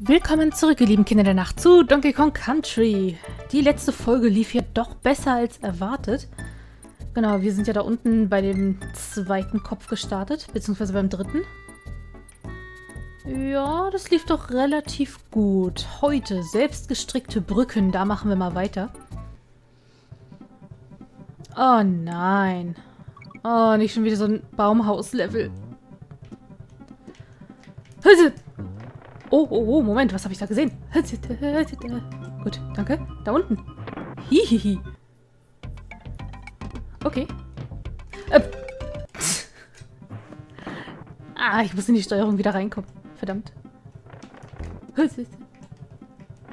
Willkommen zurück, ihr lieben Kinder der Nacht, zu Donkey Kong Country. Die letzte Folge lief ja doch besser als erwartet. Genau, wir sind ja da unten bei dem zweiten Kopf gestartet, beziehungsweise beim dritten. Ja, das lief doch relativ gut. Heute selbstgestrickte Brücken, da machen wir mal weiter. Oh nein. Oh, nicht schon wieder so ein Baumhaus-Level. Oh, oh, oh, Moment, was habe ich da gesehen? Gut, danke. Da unten. Hihihi. Okay. Äh. Ah, ich muss in die Steuerung wieder reinkommen. Verdammt.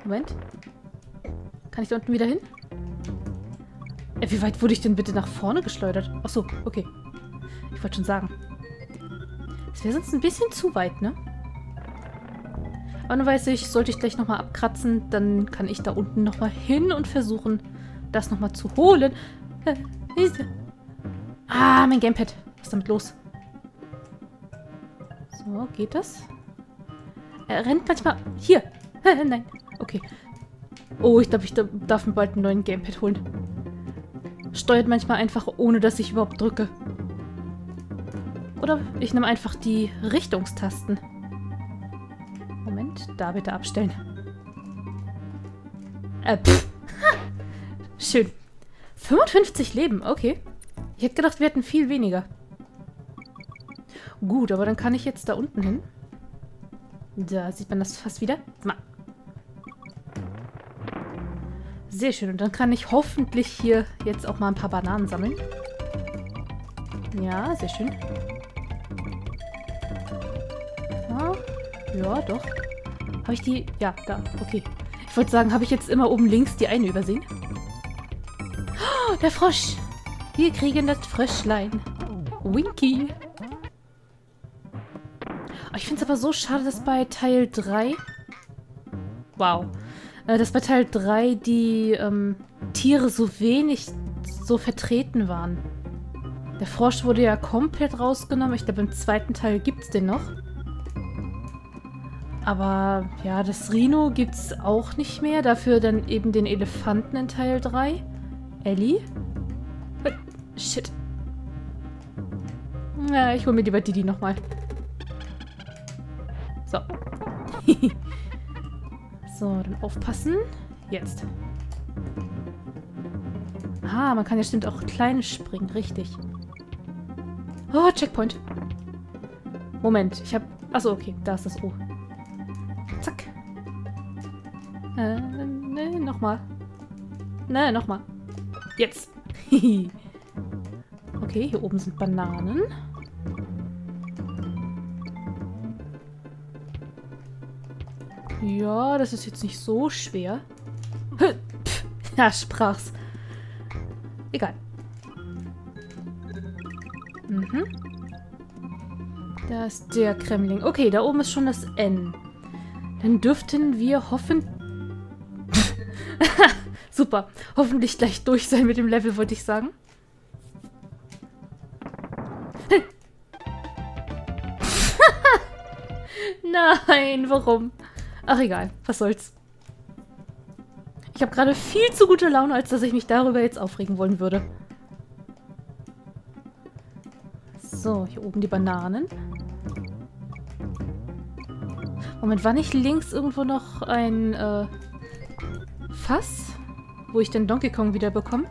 Moment. Kann ich da unten wieder hin? Äh, wie weit wurde ich denn bitte nach vorne geschleudert? Ach so, okay. Ich wollte schon sagen. Es wäre sonst ein bisschen zu weit, ne? Aber dann weiß ich, sollte ich gleich nochmal abkratzen, dann kann ich da unten nochmal hin und versuchen, das nochmal zu holen. Ah, mein Gamepad. Was ist damit los? So, geht das? Er rennt manchmal... Hier. Nein. Okay. Oh, ich glaube, ich darf mir bald einen neuen Gamepad holen. Steuert manchmal einfach, ohne dass ich überhaupt drücke. Oder ich nehme einfach die Richtungstasten. Da bitte abstellen. Äh, pff. Schön. 55 Leben, okay. Ich hätte gedacht, wir hätten viel weniger. Gut, aber dann kann ich jetzt da unten hin. Da sieht man das fast wieder. Mal. Sehr schön. Und dann kann ich hoffentlich hier jetzt auch mal ein paar Bananen sammeln. Ja, sehr schön. Ja, ja doch. Habe ich die... Ja, da. Okay. Ich wollte sagen, habe ich jetzt immer oben links die eine übersehen? Oh, der Frosch. Wir kriegen das Fröschlein. Winky. Oh, ich finde es aber so schade, dass bei Teil 3... Wow. Äh, dass bei Teil 3 die ähm, Tiere so wenig so vertreten waren. Der Frosch wurde ja komplett rausgenommen. Ich glaube, im zweiten Teil gibt es den noch. Aber ja, das Rhino gibt es auch nicht mehr. Dafür dann eben den Elefanten in Teil 3. Ellie? Äh, shit. Ja, ich hole mir lieber Didi nochmal. So. so, dann aufpassen. Jetzt. Ah, man kann ja stimmt auch klein springen. Richtig. Oh, Checkpoint. Moment, ich habe... Achso, okay, da ist das O. nochmal. Ne, nochmal. Jetzt. okay, hier oben sind Bananen. Ja, das ist jetzt nicht so schwer. Ja, sprach's. Egal. Mhm. Da ist der Kremling. Okay, da oben ist schon das N. Dann dürften wir hoffen... Super. Hoffentlich gleich durch sein mit dem Level, wollte ich sagen. Nein, warum? Ach egal, was soll's. Ich habe gerade viel zu gute Laune, als dass ich mich darüber jetzt aufregen wollen würde. So, hier oben die Bananen. Moment, war nicht links irgendwo noch ein äh, Fass, wo ich den Donkey Kong wieder bekomme?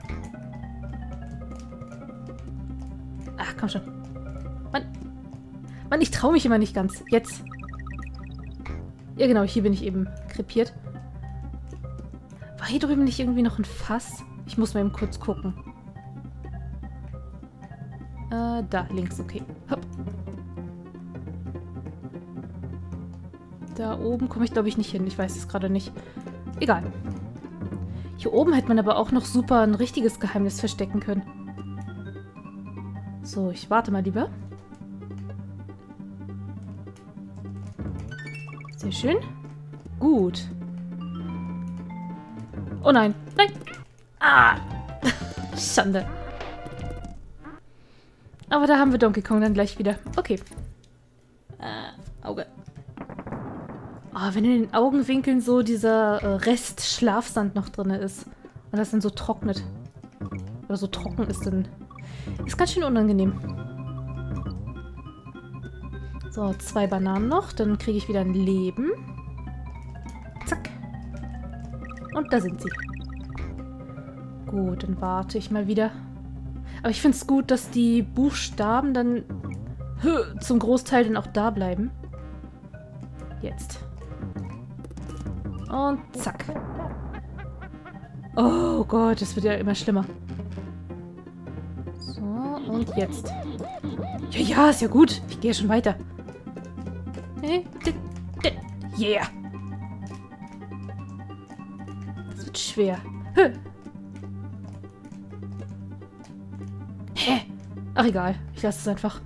Ach, komm schon. Mann, Mann ich traue mich immer nicht ganz. Jetzt. Ja, genau, hier bin ich eben krepiert. War hier drüben nicht irgendwie noch ein Fass? Ich muss mal eben kurz gucken. Äh, da, links, okay. Hopp. Da oben komme ich, glaube ich, nicht hin. Ich weiß es gerade nicht. Egal. Hier oben hätte man aber auch noch super ein richtiges Geheimnis verstecken können. So, ich warte mal lieber. Sehr schön. Gut. Oh nein. Nein. Ah. Schande. Aber da haben wir Donkey Kong dann gleich wieder. Okay. Oh, wenn in den Augenwinkeln so dieser äh, Rest Schlafsand noch drin ist. Und das dann so trocknet. Oder so trocken ist, dann ist ganz schön unangenehm. So, zwei Bananen noch. Dann kriege ich wieder ein Leben. Zack. Und da sind sie. Gut, dann warte ich mal wieder. Aber ich finde es gut, dass die Buchstaben dann zum Großteil dann auch da bleiben. Jetzt. Und zack. Oh Gott, das wird ja immer schlimmer. So, und jetzt. Ja, ja, ist ja gut. Ich gehe schon weiter. Yeah. Das wird schwer. Hä? Ach, egal. Ich lasse es einfach.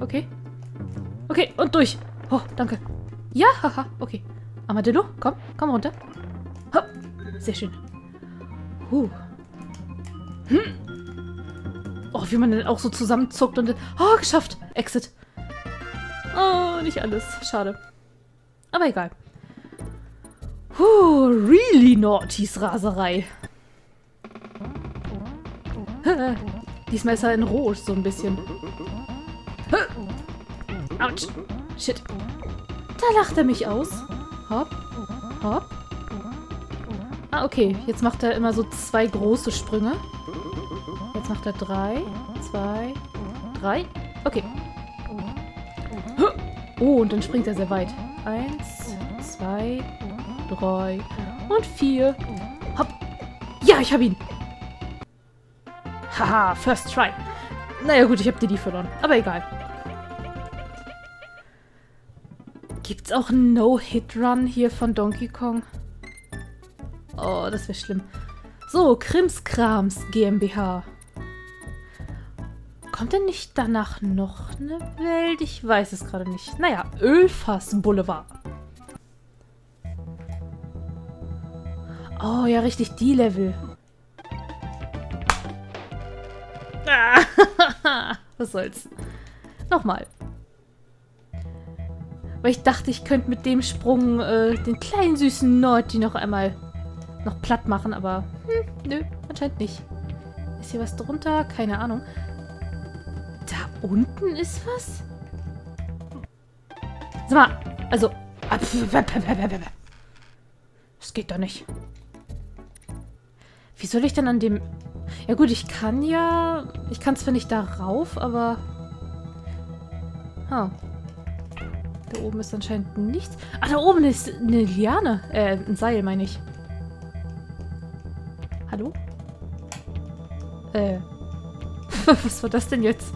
Okay. Okay, und durch. Oh, danke. Ja, haha, okay. Armadillo, komm, komm runter. Hopp. Sehr schön. Huh. Hm. Oh, wie man dann auch so zusammenzuckt und... Oh, geschafft. Exit. Oh, nicht alles. Schade. Aber egal. Huh, really naughty's Raserei. Diesmal ist er in Rot, so ein bisschen. Autsch. Shit. Da lacht er mich aus. Hopp. Hopp. Ah, okay. Jetzt macht er immer so zwei große Sprünge. Jetzt macht er drei, zwei, drei. Okay. Oh, und dann springt er sehr weit. Eins, zwei, drei und vier. Hopp. Ja, ich habe ihn. Haha, first try. Naja gut, ich habe die verloren. Aber egal. Gibt's auch einen No-Hit-Run hier von Donkey Kong? Oh, das wäre schlimm. So, Krimskrams GmbH. Kommt denn nicht danach noch eine Welt? Ich weiß es gerade nicht. Naja, Ölfass Boulevard. Oh, ja, richtig, die Level. Was soll's. Nochmal. Weil ich dachte, ich könnte mit dem Sprung äh, den kleinen süßen Naughty noch einmal noch platt machen, aber hm, nö, anscheinend nicht. Ist hier was drunter? Keine Ahnung. Da unten ist was? Sag mal, also... Das geht doch nicht. Wie soll ich denn an dem... Ja gut, ich kann ja... Ich kann zwar nicht darauf, aber... Huh. Da oben ist anscheinend nichts. Ah, da oben ist eine Liane. Äh, ein Seil, meine ich. Hallo? Äh. Was war das denn jetzt?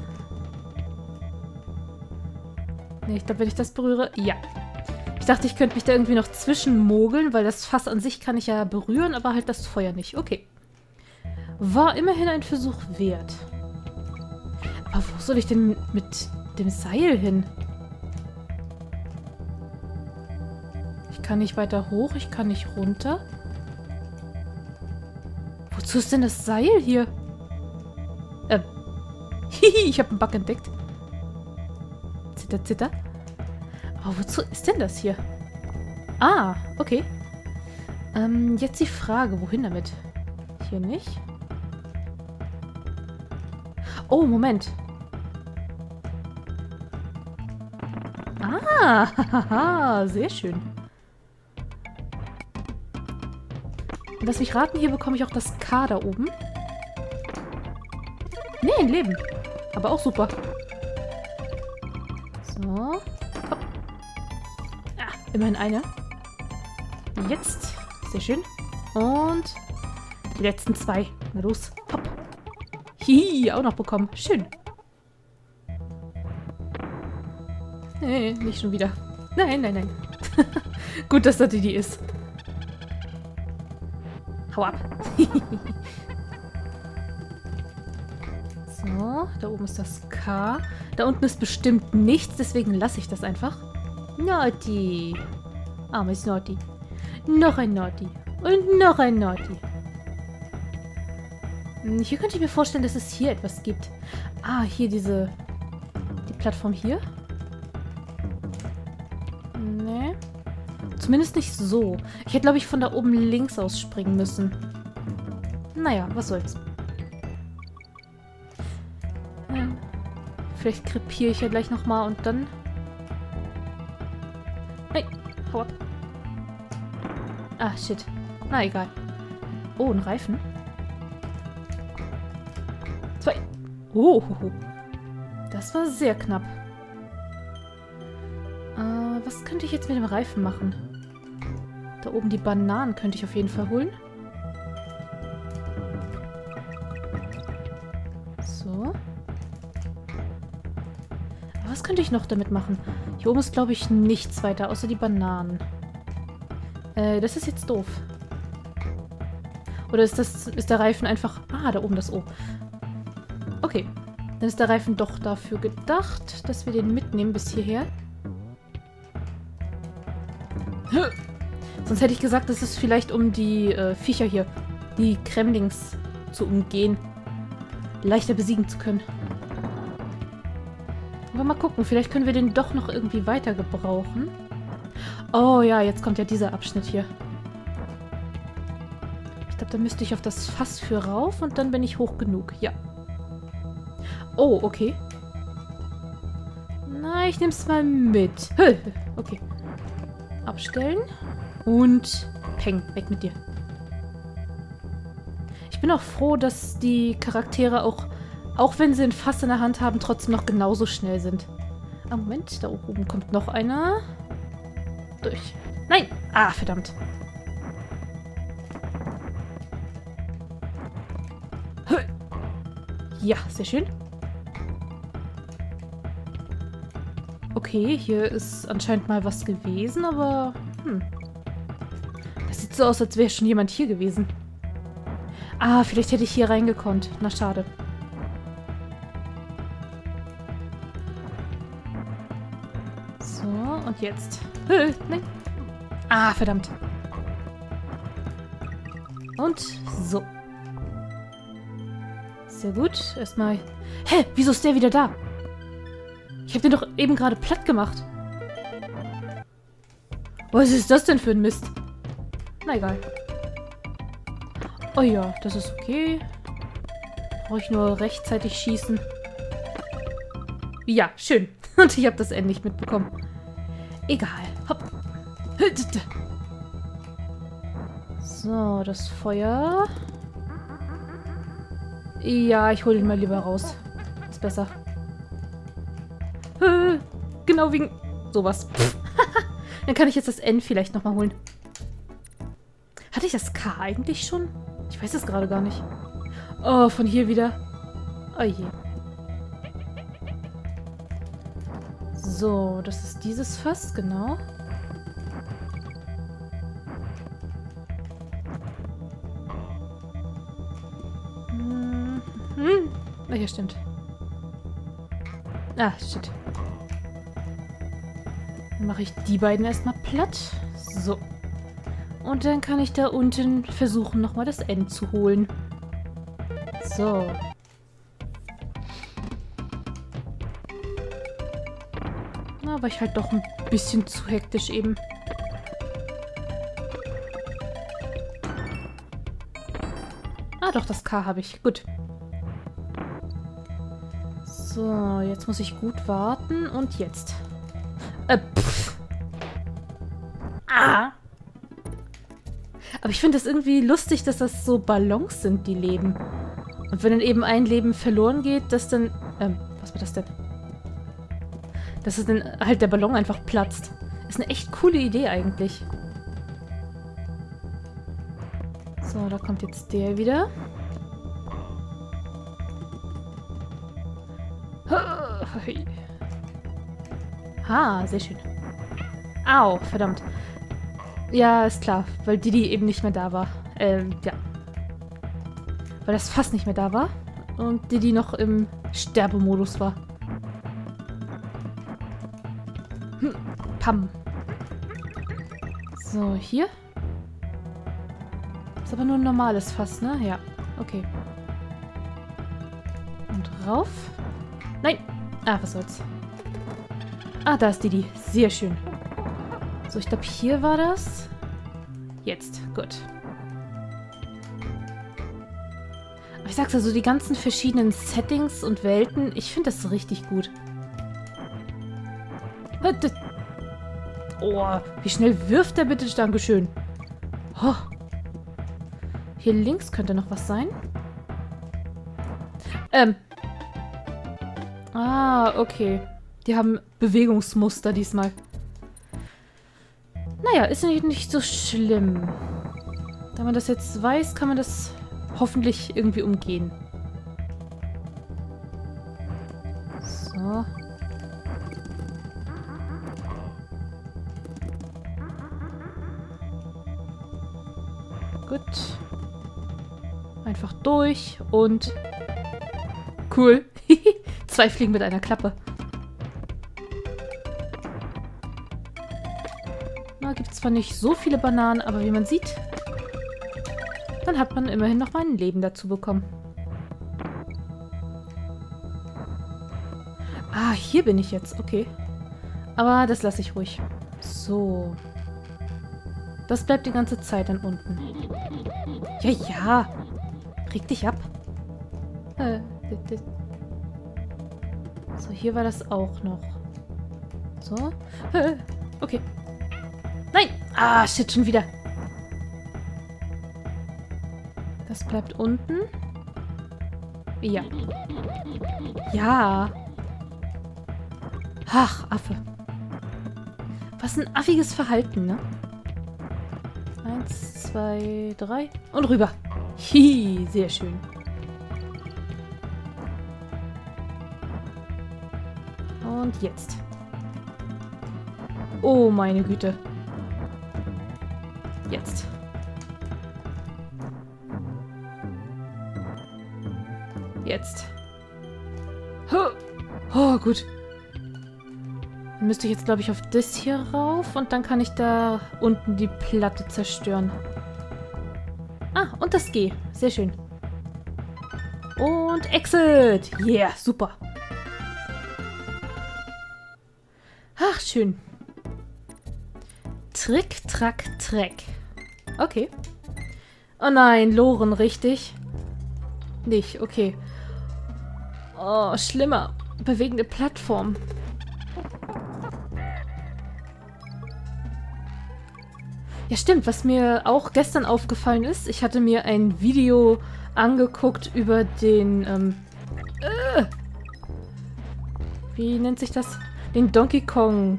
Nee, ich glaube, wenn ich das berühre... Ja. Ich dachte, ich könnte mich da irgendwie noch zwischenmogeln, weil das Fass an sich kann ich ja berühren, aber halt das Feuer nicht. Okay. War immerhin ein Versuch wert. Aber wo soll ich denn mit dem Seil hin? Ich kann nicht weiter hoch, ich kann nicht runter. Wozu ist denn das Seil hier? Äh. Hihi, ich habe einen Bug entdeckt. Zitter, zitter. Aber wozu ist denn das hier? Ah, okay. Ähm, jetzt die Frage, wohin damit? Hier nicht. Oh, Moment. Ah, sehr schön. Lass mich raten, hier bekomme ich auch das K da oben. Nee, ein Leben. Aber auch super. So. Hopp. Ah, immerhin eine. Jetzt. Sehr schön. Und die letzten zwei. Na los. Hopp. Hihi, auch noch bekommen. Schön. Nee, nicht schon wieder. Nein, nein, nein. Gut, dass das die, ist. Hau ab. so, da oben ist das K. Da unten ist bestimmt nichts, deswegen lasse ich das einfach. Naughty. Armes Naughty. Noch ein Naughty. Und noch ein Naughty. Hm, hier könnte ich mir vorstellen, dass es hier etwas gibt. Ah, hier diese... Die Plattform hier? Nee. Zumindest nicht so. Ich hätte, glaube ich, von da oben links aus springen müssen. Naja, was soll's. Ja. Vielleicht krepiere ich ja gleich nochmal und dann... Hey, hau ab. Ah, shit. Na, egal. Oh, ein Reifen. Zwei. Oh, das war sehr knapp. Äh, was könnte ich jetzt mit dem Reifen machen? Da oben die Bananen könnte ich auf jeden Fall holen. So. was könnte ich noch damit machen? Hier oben ist, glaube ich, nichts weiter, außer die Bananen. Äh, das ist jetzt doof. Oder ist das ist der Reifen einfach... Ah, da oben das O. Dann ist der Reifen doch dafür gedacht, dass wir den mitnehmen bis hierher. Sonst hätte ich gesagt, das ist vielleicht um die äh, Viecher hier, die Kremlings zu umgehen. Leichter besiegen zu können. Aber mal gucken, vielleicht können wir den doch noch irgendwie weiter gebrauchen. Oh ja, jetzt kommt ja dieser Abschnitt hier. Ich glaube, da müsste ich auf das Fass für rauf und dann bin ich hoch genug. Ja. Oh, okay. Na, ich nehme es mal mit. Okay. Abstellen. Und peng, weg mit dir. Ich bin auch froh, dass die Charaktere auch, auch wenn sie ein Fass in der Hand haben, trotzdem noch genauso schnell sind. Ah, Moment, da oben kommt noch einer. Durch. Nein! Ah, verdammt. Ja, sehr schön. Okay, hier ist anscheinend mal was gewesen, aber... Hm. Das sieht so aus, als wäre schon jemand hier gewesen. Ah, vielleicht hätte ich hier reingekonnt. Na, schade. So, und jetzt. Nein. Ah, verdammt. Und so. Sehr gut. Erstmal... Hä? Wieso ist der wieder da? Ich habe den doch eben gerade platt gemacht. Was ist das denn für ein Mist? Na egal. Oh ja, das ist okay. Brauche ich nur rechtzeitig schießen. Ja, schön. Und ich habe das endlich mitbekommen. Egal. Hopp. So, das Feuer. Ja, ich hole ihn mal lieber raus. Ist besser. Genau wegen sowas. Dann kann ich jetzt das N vielleicht nochmal holen. Hatte ich das K eigentlich schon? Ich weiß es gerade gar nicht. Oh, von hier wieder. Oh je. So, das ist dieses Fass, genau. Hm. Hm. Oh, hier stimmt. Ah, shit. Mache ich die beiden erstmal platt. So. Und dann kann ich da unten versuchen, nochmal das N zu holen. So. Na, war ich halt doch ein bisschen zu hektisch eben. Ah, doch, das K habe ich. Gut. So, jetzt muss ich gut warten. Und jetzt. Äh, ich finde es irgendwie lustig, dass das so Ballons sind, die Leben. Und wenn dann eben ein Leben verloren geht, dass dann... Ähm, was war das denn? Dass es dann halt der Ballon einfach platzt. Ist eine echt coole Idee eigentlich. So, da kommt jetzt der wieder. Ha, sehr schön. Au, verdammt. Ja, ist klar, weil Didi eben nicht mehr da war. Ähm, ja. Weil das fast nicht mehr da war und Didi noch im Sterbemodus war. Hm, Pam. So, hier. Ist aber nur ein normales Fass, ne? Ja, okay. Und rauf. Nein! Ah, was soll's. Ah, da ist Didi. Sehr schön. So, ich glaube, hier war das. Jetzt. Gut. Aber ich sag's ja, so die ganzen verschiedenen Settings und Welten, ich finde das richtig gut. Oh, wie schnell wirft der bitte? Dankeschön. Oh. Hier links könnte noch was sein. Ähm. Ah, okay. Die haben Bewegungsmuster diesmal. Naja, ist nicht, nicht so schlimm. Da man das jetzt weiß, kann man das hoffentlich irgendwie umgehen. So. Gut. Einfach durch und... Cool. Zwei Fliegen mit einer Klappe. Zwar nicht so viele Bananen, aber wie man sieht, dann hat man immerhin noch mal ein Leben dazu bekommen. Ah, hier bin ich jetzt. Okay. Aber das lasse ich ruhig. So. Das bleibt die ganze Zeit dann unten. Ja, ja. Reg dich ab. Äh, so, hier war das auch noch. So. Okay. Ah, shit, schon wieder. Das bleibt unten. Ja. Ja. Ach, Affe. Was ein affiges Verhalten, ne? Eins, zwei, drei. Und rüber. Hihi, sehr schön. Und jetzt. Oh, meine Güte. Jetzt. Jetzt. Oh, gut. Dann müsste ich jetzt, glaube ich, auf das hier rauf und dann kann ich da unten die Platte zerstören. Ah, und das G. Sehr schön. Und Exit. Yeah, super. Ach, schön. Trick, Track, Treck. Okay. Oh nein, Loren, richtig? Nicht, okay. Oh, schlimmer. Bewegende Plattform. Ja, stimmt. Was mir auch gestern aufgefallen ist, ich hatte mir ein Video angeguckt über den, ähm, äh, wie nennt sich das? Den Donkey Kong,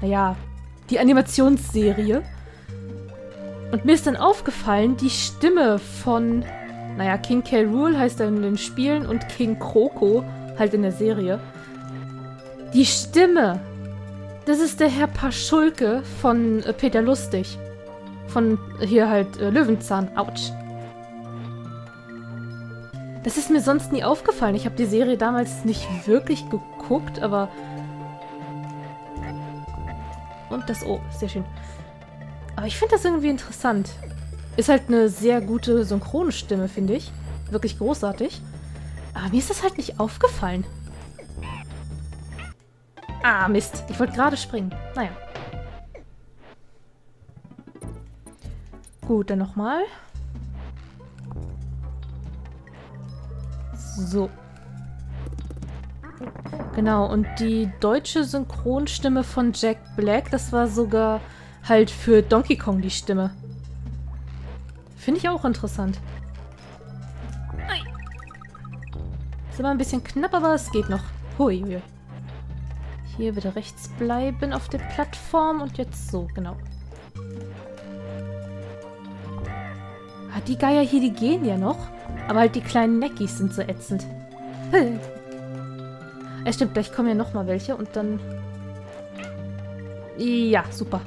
naja, die Animationsserie. Und mir ist dann aufgefallen, die Stimme von, naja, King K. Rool heißt er in den Spielen und King Kroko halt in der Serie. Die Stimme das ist der Herr Paschulke von äh, Peter Lustig. Von äh, hier halt äh, Löwenzahn. Autsch. Das ist mir sonst nie aufgefallen. Ich habe die Serie damals nicht wirklich geguckt, aber... Und das O. Sehr schön. Aber ich finde das irgendwie interessant. Ist halt eine sehr gute Synchronstimme, finde ich. Wirklich großartig. Aber mir ist das halt nicht aufgefallen. Ah, Mist. Ich wollte gerade springen. Naja. Gut, dann nochmal. So. Genau, und die deutsche Synchronstimme von Jack Black, das war sogar halt für Donkey Kong die Stimme. Finde ich auch interessant. Ist immer ein bisschen knapp, aber es geht noch. Hui, hui. Hier wieder rechts bleiben auf der Plattform und jetzt so, genau. Ah, die Geier hier, die gehen ja noch. Aber halt die kleinen Neckis sind so ätzend. Es stimmt, gleich kommen ja nochmal welche und dann... Ja, super.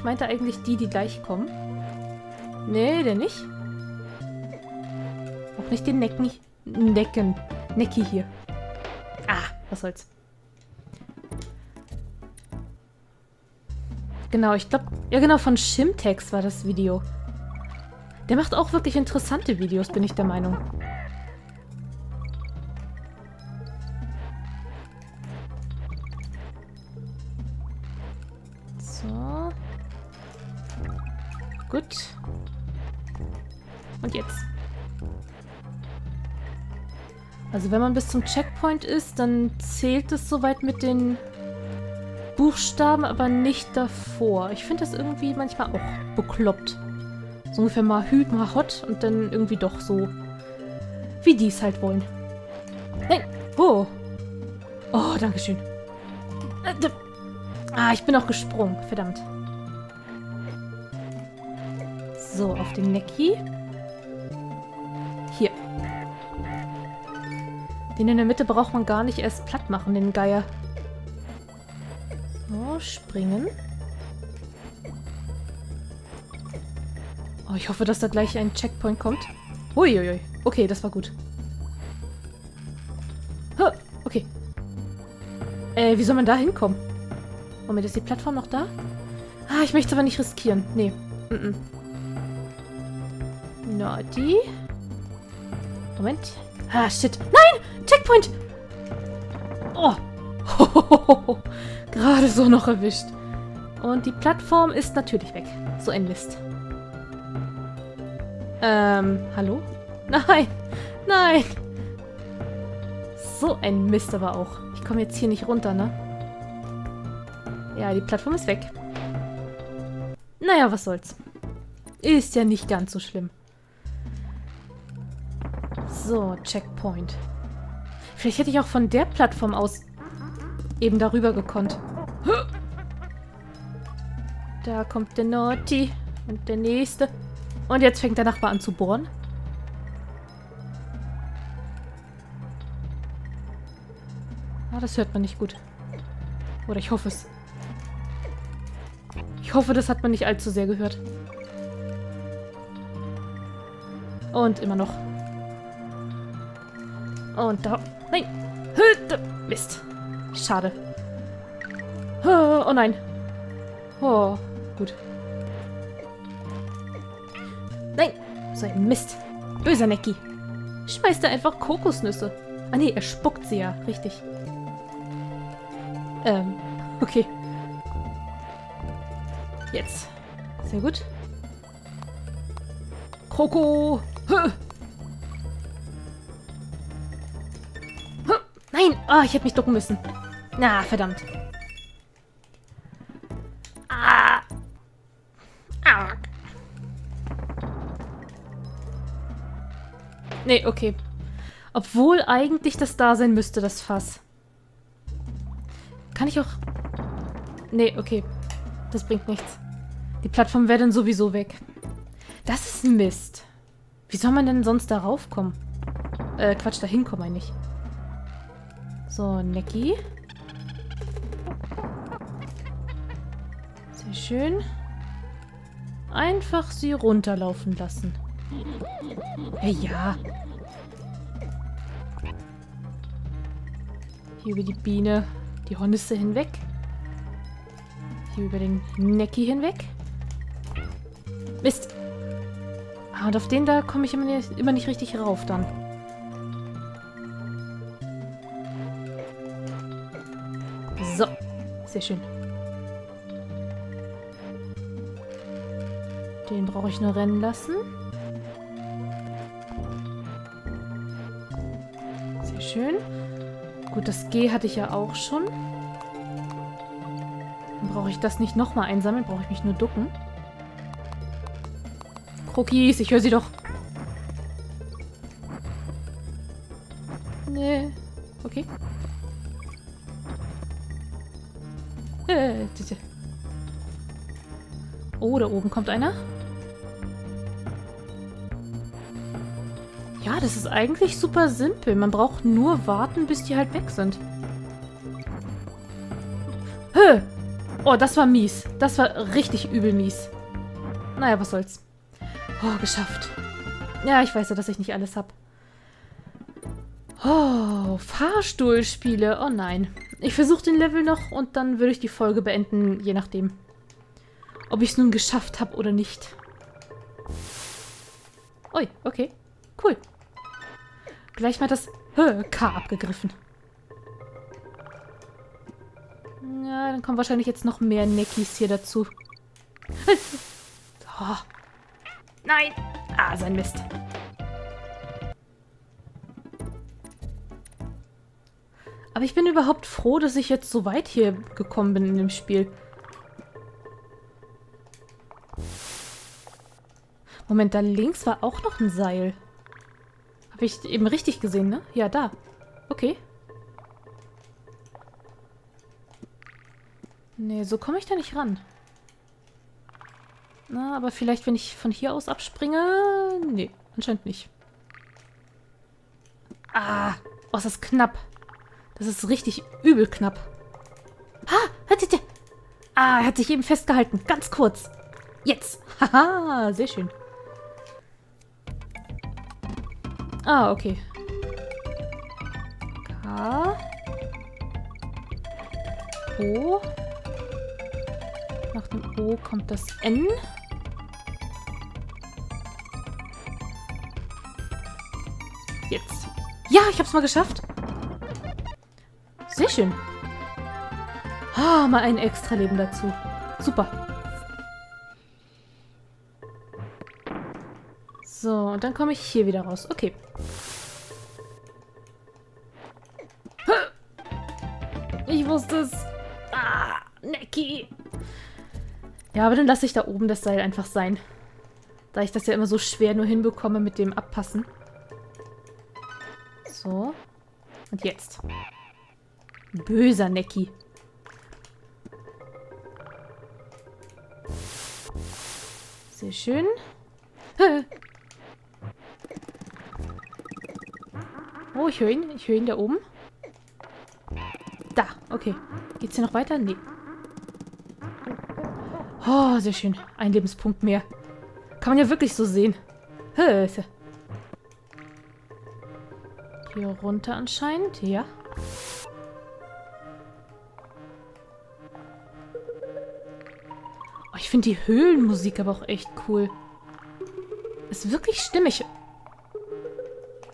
Ich meinte eigentlich die, die gleich kommen. Nee, der nicht. Auch nicht den Necken. Necken. Necki hier. Was soll's. Genau, ich glaube... Ja genau, von Shimtex war das Video. Der macht auch wirklich interessante Videos, bin ich der Meinung. Also wenn man bis zum Checkpoint ist, dann zählt es soweit mit den Buchstaben, aber nicht davor. Ich finde das irgendwie manchmal auch bekloppt. So ungefähr mal Hü, mal Hot und dann irgendwie doch so, wie die es halt wollen. Nein! Oh! Oh, danke schön. Äh, ah, ich bin auch gesprungen. Verdammt. So, auf den Necki. Den in der Mitte braucht man gar nicht erst platt machen, den Geier. So, springen. Oh, ich hoffe, dass da gleich ein Checkpoint kommt. Uiuiui. Okay, das war gut. Huh, okay. Äh, wie soll man da hinkommen? Moment, ist die Plattform noch da? Ah, ich möchte es aber nicht riskieren. Nee. Mm -mm. Naughty. Moment. Ah, shit. Nein! Checkpoint! Oh. Gerade so noch erwischt. Und die Plattform ist natürlich weg. So ein Mist. Ähm, hallo? Nein! Nein! So ein Mist aber auch. Ich komme jetzt hier nicht runter, ne? Ja, die Plattform ist weg. Naja, was soll's. Ist ja nicht ganz so schlimm. So, Checkpoint. Vielleicht hätte ich auch von der Plattform aus eben darüber gekonnt. Da kommt der Naughty und der nächste. Und jetzt fängt der Nachbar an zu bohren. Ah, das hört man nicht gut. Oder ich hoffe es. Ich hoffe, das hat man nicht allzu sehr gehört. Und immer noch. Und da... Nein! Mist. Schade. Oh nein. Oh, gut. Nein! So ein Mist. Böser Necki. Schmeißt er einfach Kokosnüsse. Ah nee, er spuckt sie ja. Richtig. Ähm, okay. Jetzt. Sehr gut. Kroko! Huh. Oh, ich hätte mich ducken müssen. Na, verdammt. Ah. Ah. Nee, okay. Obwohl eigentlich das da sein müsste, das Fass. Kann ich auch... Nee, okay. Das bringt nichts. Die Plattform wäre dann sowieso weg. Das ist Mist. Wie soll man denn sonst darauf kommen? Äh, Quatsch, da hinkommen eigentlich. So, Necki. Sehr schön. Einfach sie runterlaufen lassen. Ja. Hier über die Biene, die Hornisse hinweg. Hier über den Necki hinweg. Mist. Ah, und auf den da komme ich immer nicht, immer nicht richtig rauf dann. Sehr schön. Den brauche ich nur rennen lassen. Sehr schön. Gut, das G hatte ich ja auch schon. Dann brauche ich das nicht nochmal einsammeln. Brauche ich mich nur ducken. Krokies, ich höre sie doch. Nee. Okay. Äh, oh, da oben kommt einer. Ja, das ist eigentlich super simpel. Man braucht nur warten, bis die halt weg sind. Hö! Oh, das war mies. Das war richtig übel mies. Naja, was soll's. Oh, geschafft. Ja, ich weiß ja, dass ich nicht alles habe. Oh, Fahrstuhlspiele. Oh nein. Ich versuche den Level noch und dann würde ich die Folge beenden, je nachdem. Ob ich es nun geschafft habe oder nicht. Ui, okay. Cool. Gleich mal das K abgegriffen. Ja, dann kommen wahrscheinlich jetzt noch mehr Neckis hier dazu. oh, Nein! Ah, sein Mist. Aber ich bin überhaupt froh, dass ich jetzt so weit hier gekommen bin in dem Spiel. Moment, da links war auch noch ein Seil. Habe ich eben richtig gesehen, ne? Ja, da. Okay. Nee, so komme ich da nicht ran. Na, aber vielleicht, wenn ich von hier aus abspringe... Nee, anscheinend nicht. Ah, oh, ist das knapp. Das ist richtig übel knapp. Ah, hat sich Ah, er hat sich eben festgehalten. Ganz kurz. Jetzt. Haha, sehr schön. Ah, okay. K. O. Nach dem O kommt das N. Jetzt. Ja, ich hab's mal geschafft. Sehr schön. Ah, mal ein extra Leben dazu. Super. So, und dann komme ich hier wieder raus. Okay. Ich wusste es. Ah, Necki. Ja, aber dann lasse ich da oben das Seil einfach sein. Da ich das ja immer so schwer nur hinbekomme mit dem Abpassen. So. Und jetzt. Böser Necki. Sehr schön. Oh, ich höre ihn. Ich höre ihn da oben. Da, okay. Geht's hier noch weiter? Nee. Oh, sehr schön. Ein Lebenspunkt mehr. Kann man ja wirklich so sehen. Hier runter anscheinend, ja. Ich finde die Höhlenmusik aber auch echt cool. Ist wirklich stimmig.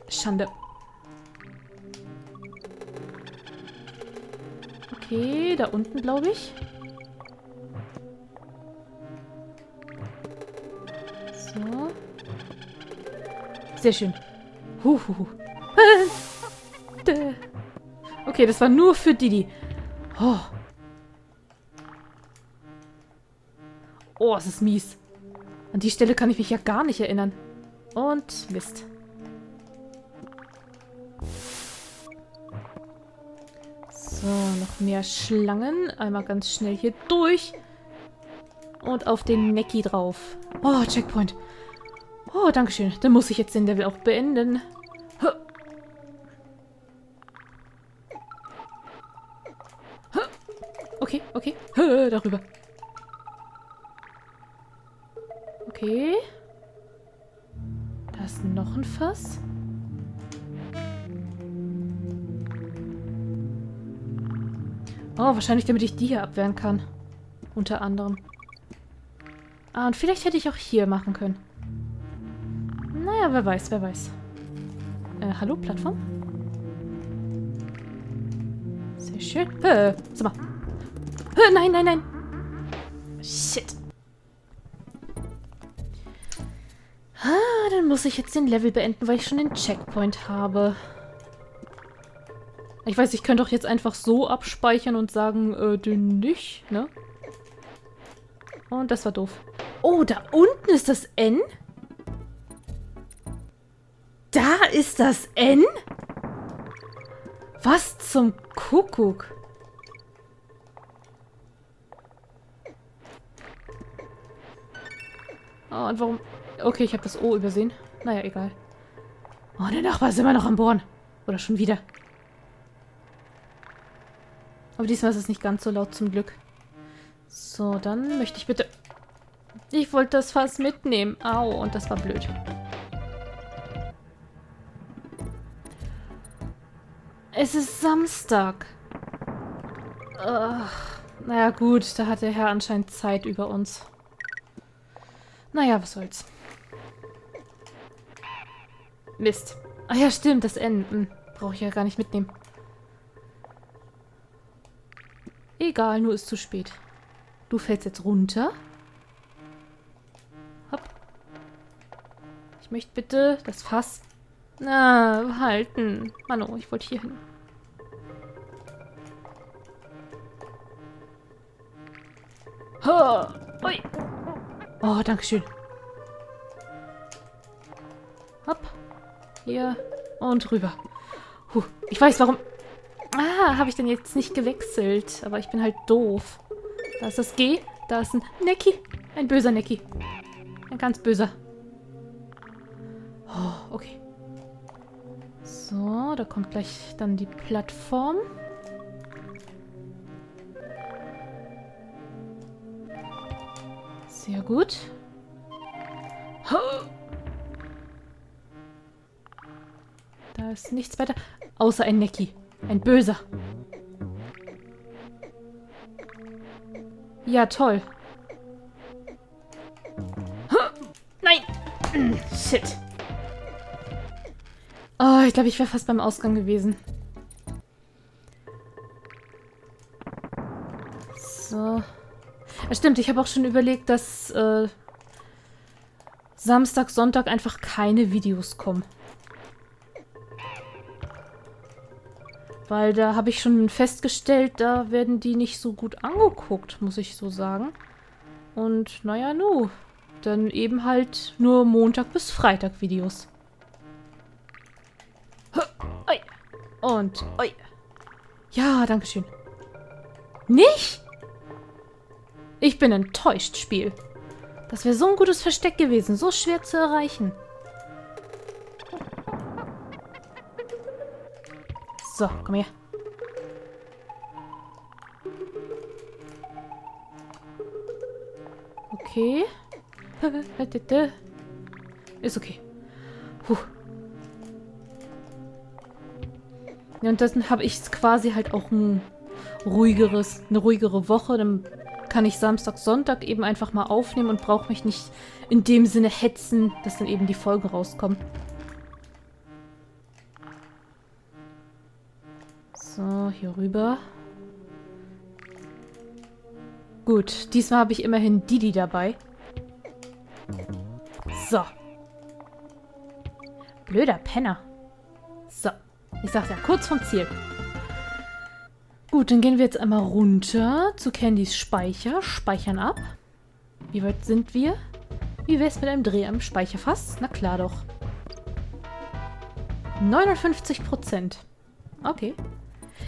Schande. Okay, da unten, glaube ich. So. Sehr schön. Huhuhu. okay, das war nur für Didi. Oh. Oh, es ist mies. An die Stelle kann ich mich ja gar nicht erinnern. Und Mist. So, noch mehr Schlangen. Einmal ganz schnell hier durch. Und auf den Necki drauf. Oh, Checkpoint. Oh, dankeschön. Dann muss ich jetzt den Level auch beenden. Okay, okay. Darüber. Okay. Da ist noch ein Fass. Oh, wahrscheinlich damit ich die hier abwehren kann. Unter anderem. Ah, und vielleicht hätte ich auch hier machen können. Naja, wer weiß, wer weiß. Äh, hallo, Plattform? Sehr schön. Äh, sag mal. Äh, nein, nein, nein. Shit. Muss ich jetzt den Level beenden, weil ich schon den Checkpoint habe. Ich weiß, ich könnte doch jetzt einfach so abspeichern und sagen, äh, den nicht, ne? Und das war doof. Oh, da unten ist das N? Da ist das N? Was zum Kuckuck? Oh, und warum... Okay, ich habe das O übersehen. Naja, egal. Oh, der Nachbar ist immer noch am Bohren. Oder schon wieder. Aber diesmal ist es nicht ganz so laut zum Glück. So, dann möchte ich bitte... Ich wollte das Fass mitnehmen. Au, und das war blöd. Es ist Samstag. Ach, naja gut, da hat der Herr anscheinend Zeit über uns. Naja, was soll's. Mist. Ah ja, stimmt, das N. Hm, Brauche ich ja gar nicht mitnehmen. Egal, nur ist zu spät. Du fällst jetzt runter. Hopp. Ich möchte bitte das Fass... Na, halten. Mano, ich wollte hier hin. Oh, danke schön. Hier und rüber. Puh, ich weiß, warum... Ah, habe ich denn jetzt nicht gewechselt. Aber ich bin halt doof. Da ist das G. Da ist ein Necki. Ein böser Necki. Ein ganz böser. Oh, okay. So, da kommt gleich dann die Plattform. Sehr gut. Ist nichts weiter. Außer ein Necki. Ein Böser. Ja, toll. Nein! Shit. Oh, ich glaube, ich wäre fast beim Ausgang gewesen. So. Ja, stimmt, ich habe auch schon überlegt, dass äh, Samstag, Sonntag einfach keine Videos kommen. Weil da habe ich schon festgestellt, da werden die nicht so gut angeguckt, muss ich so sagen. Und naja, nu. Dann eben halt nur Montag bis Freitag Videos. Und, oi. Ja, danke schön. Nicht? Ich bin enttäuscht, Spiel. Das wäre so ein gutes Versteck gewesen. So schwer zu erreichen. So, komm her. Okay. Ist okay. Puh. und dann habe ich quasi halt auch ein ruhigeres, eine ruhigere Woche. Dann kann ich Samstag, Sonntag eben einfach mal aufnehmen und brauche mich nicht in dem Sinne hetzen, dass dann eben die Folge rauskommt. So, hier rüber. Gut, diesmal habe ich immerhin Didi dabei. So. Blöder Penner. So. Ich sag's ja, kurz vom Ziel. Gut, dann gehen wir jetzt einmal runter zu Candys Speicher. Speichern ab. Wie weit sind wir? Wie wär's mit einem Dreh am Speicherfass? Na klar doch. 59 Prozent. Okay.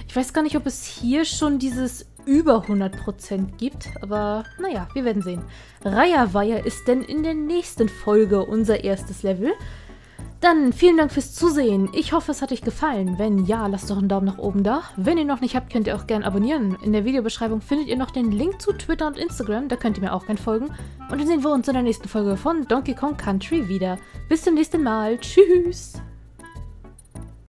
Ich weiß gar nicht, ob es hier schon dieses über 100% gibt, aber naja, wir werden sehen. Wire ist denn in der nächsten Folge unser erstes Level. Dann vielen Dank fürs Zusehen. Ich hoffe, es hat euch gefallen. Wenn ja, lasst doch einen Daumen nach oben da. Wenn ihr noch nicht habt, könnt ihr auch gerne abonnieren. In der Videobeschreibung findet ihr noch den Link zu Twitter und Instagram. Da könnt ihr mir auch gerne folgen. Und dann sehen wir uns in der nächsten Folge von Donkey Kong Country wieder. Bis zum nächsten Mal. Tschüss.